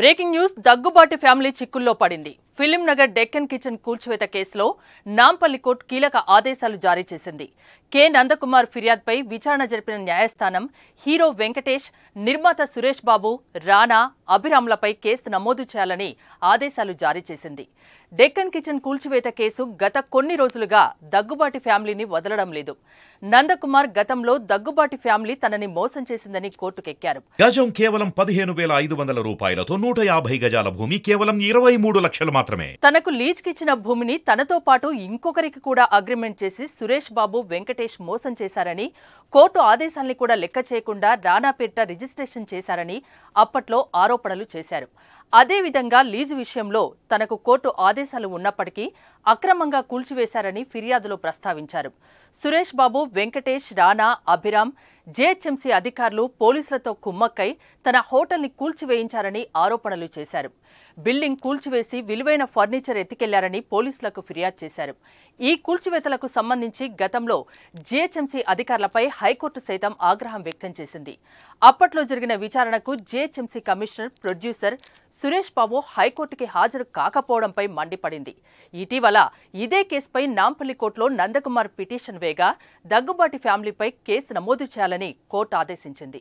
Breaking news Daggubati family చిక్కుల్లో పడింది. Film Nagar Deccan kitchen కూల్చివేత కేసులో నాంపల్లి కోర్టు కీలక ఆదేశాలు జారీ చేసింది. కె. నందకుమార్ ఫిర్యాదుపై విచారణ జరిపిన న్యాయస్థానం హీరో వెంకటేష్ నిర్మాత సురేష్ బాబు రానా అభిరామ్లపై కేసు నమోదు చేయాలని ఆదేశాలు జారీ చేసింది. డెక్కన్ కిచెన్ కూల్చివేత కేసు గత కొన్ని రోజులుగా దగ్గుబాటి ఫ్యామిలీని వదలడం లేదు. నందకుమార్ గతంలో దగ్గుబాటి ఫ్యామిలీ తనని మోసం చేసిందని కోర్టుకెక్కారు. గజం కేవలం పదిహేను వేల ఐదు వందల రూపాయలతో నూట యాభై గజాల భూమి కేవలం ఇరవై మూడు లక్షలు మాత్రమే. తనకు లీజ్కిచ్చిన భూమిని తనతో పాటు ఇంకొకరికి కూడా అగ్రిమెంట్ చేసి సురేష్ బాబు వెంకటేష్ మోసం చేశారని కోర్టు ఆదేశాల్ని కూడా లెక్క చేయకుండా రాణాపేట రిజిస్ట్రేషన్ చేశారని అప్పట్లో ఆరోపణలు చేశారు. అదేవిధంగా లీజు విషయంలో తనకు కోర్టు ఆదేశాలు ఉన్నప్పటికీ అక్రమంగా కూల్చివేశారని ఫిర్యాదులో ప్రస్తావించారు. సురేష్ బాబు వెంకటేష్ రాణా అభిరామ్ జేహెచ్ఎంసీ అధికారులు పోలీసులతో కుమ్మక్కై తన హోటల్ని కూల్చివేయించారని ఆరోపణలు చేశారు. బిల్డింగ్ కూల్చివేసి విలువైన ఫర్నిచర్ ఎత్తికెళ్ళారని పోలీసులకు ఫిర్యాదు చేశారు. ఈ కూల్చివేతలకు సంబంధించి గతంలో జీహెచ్ఎంసీ అధికారులపై హైకోర్టు సైతం ఆగ్రహం వ్యక్తం చేసింది. అప్పట్లో జరిగిన విచారణకు GHMC commissioner producer Suresh Babu హైకోర్టుకి హాజరు కాకపోవడంపై మండిపడింది. ఇటీవల ఇదే కేసుపై నాంపల్లి కోర్టులో నందకుమార్ పిటిషన్ వేగా దగ్గుబాటి ఫ్యామిలీపై కేసు నమోదు చేయాలని చేయాలని కోర్టు ఆదేశించింది.